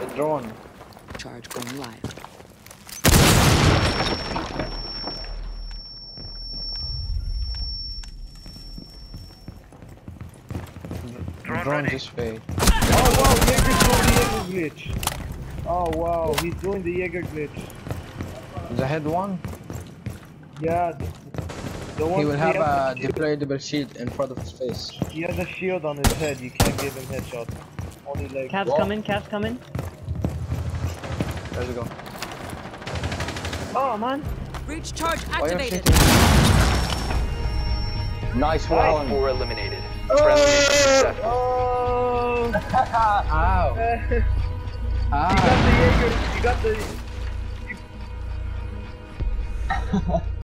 The drone. Charge going live. The drone this way. Oh wow, Jaeger's doing the Jaeger glitch. Oh wow, he's doing the Jaeger glitch. The head one. Yeah, the, the one He will have a shield- deployable shield in front of his face. He has a shield on his head. You can't give him headshots. Only like. Cap's Whoa. coming, Cap's coming. There we go. Oh man. Breach charge Why are you activated. Nice Nice. one. Four eliminated. Oh. Friendly. Oh. Ow! Ah. you got the Jaeger. You got the.